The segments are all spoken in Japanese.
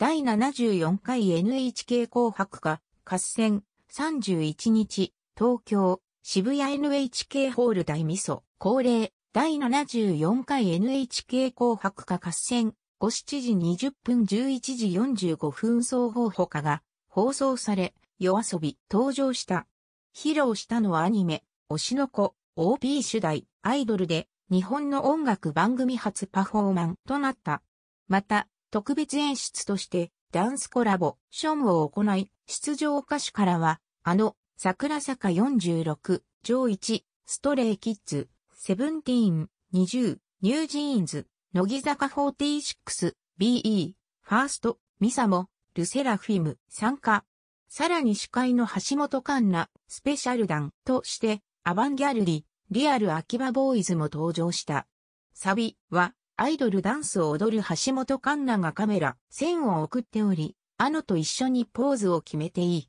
第74回 NHK 紅白歌合戦31日東京渋谷 NHK ホール大味噌恒例第74回 NHK 紅白歌合戦午7時20分11時45分総合他が放送され夜遊び登場した。披露したのはアニメ推しの子 OP 主題アイドルで日本の音楽番組初パフォーマンとなった。また特別演出としてダンスコラボ、ションを行い、出場歌手からは、あの、桜坂46、上1、ストレイキッズ、セブンティーン、20、ニュージーンズ、乃木坂46、BE、ファースト、ミサモ、ルセラフィム、参加。さらに司会の橋本環奈、スペシャル団として、アバンギャルリ、リアル秋葉ボーイズも登場した。サビは、アイドルダンスを踊る橋本環奈がカメラ、線を送っており、あのと一緒にポーズを決めていい。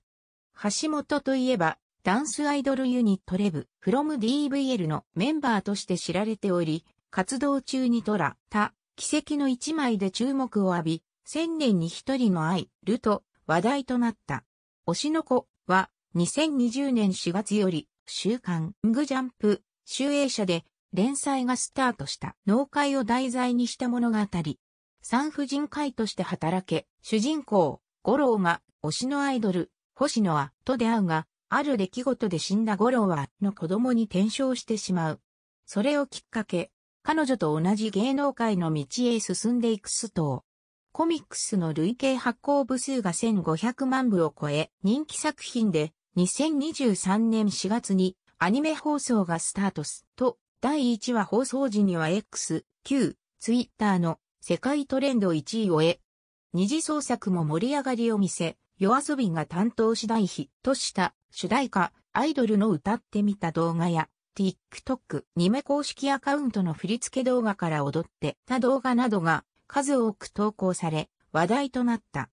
橋本といえば、ダンスアイドルユニットレブ、フロム DVL のメンバーとして知られており、活動中にトラ、タ、奇跡の一枚で注目を浴び、千年に一人のアイルと話題となった。推しの子は、2020年4月より、週刊ングジャンプ、集英社で連載がスタートした農会を題材にした物語。産婦人科医として働け、主人公、五郎が推しのアイドル、星野は、と出会うが、ある出来事で死んだ五郎は、の子供に転生してしまう。それをきっかけ、彼女と同じ芸能界の道へ進んでいくスト。コミックスの累計発行部数が1500万部を超え、人気作品で2023年4月にアニメ放送がスタートすと第1話放送時には X、Q、Twitter の世界トレンド1位を得、二次創作も盛り上がりを見せ、夜遊びが担当し大ヒットした主題歌、アイドルの歌ってみた動画や、TikTok、ニメ公式アカウントの振り付け動画から踊ってた動画などが数多く投稿され話題となった。